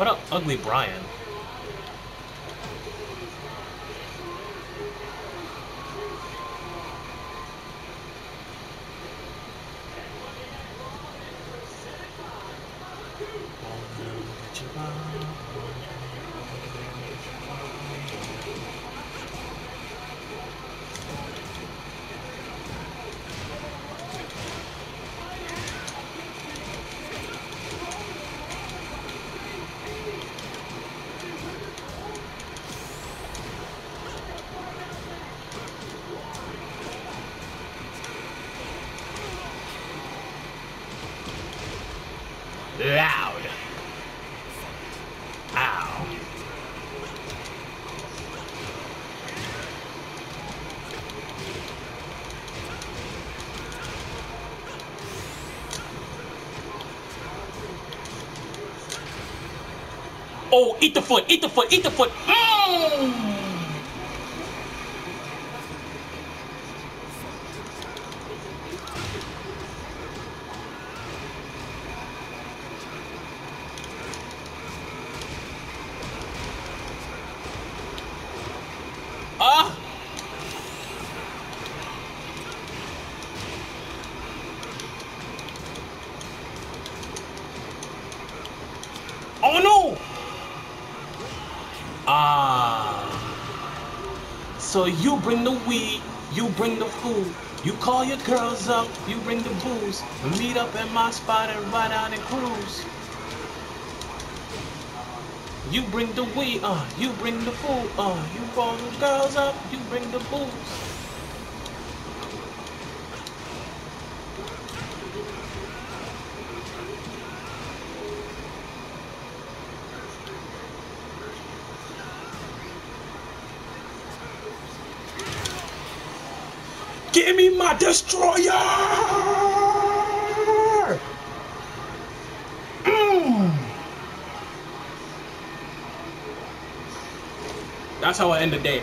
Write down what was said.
What up, ugly Bryan? Loud. Ow. Oh, eat the foot, eat the foot, eat the foot. Mm. So you bring the weed, you bring the food, you call your girls up, you bring the booze, we meet up at my spot and ride out and cruise. You bring the weed, uh, you bring the food, uh, you call the girls up, you bring the booze. Give me my destroyer! Mm. That's how I end the day.